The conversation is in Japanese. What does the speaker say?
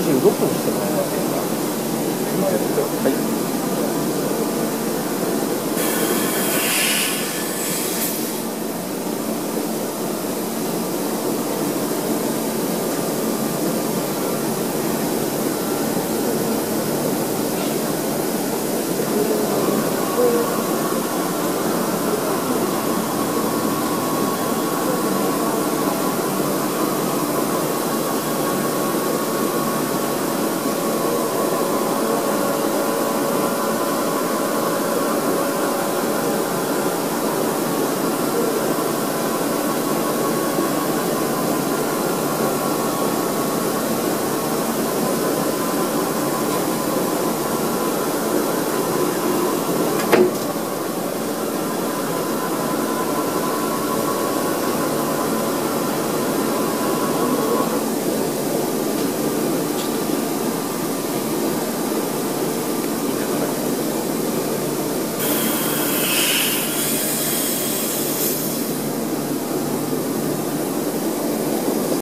26分してもらえませんか？はい